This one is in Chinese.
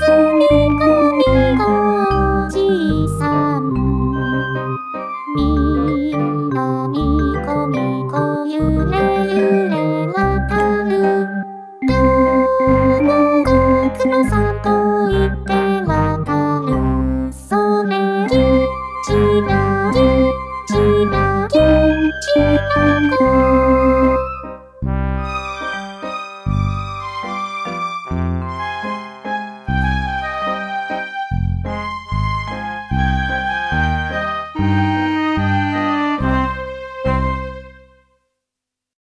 안 녕.